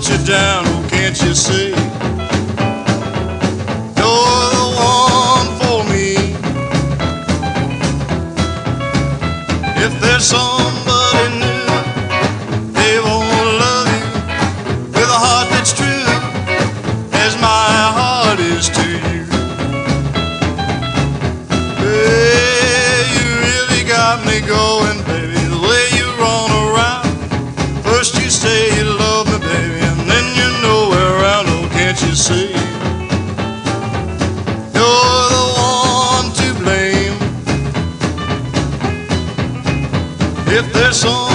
let you down, can't you see? You're the one for me. If there's somebody new, they won't love you with a heart that's true as my heart is to you. Hey, you really got me going. corazón.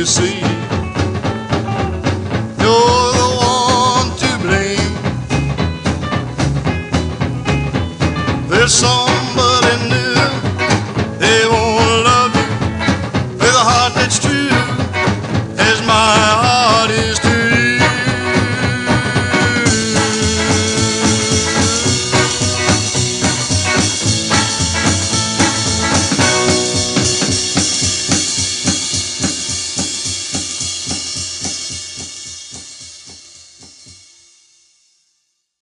you see. You're the one to blame. This song.